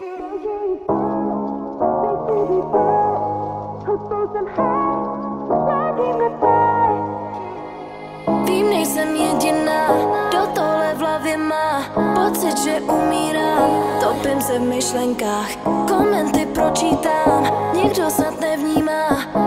Vím, nejsem jediná, do tohle v hlavě má. Pocit, že umírám, topím se v myšlenkách. Komenty pročítám, někdo snad nevnímá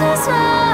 is how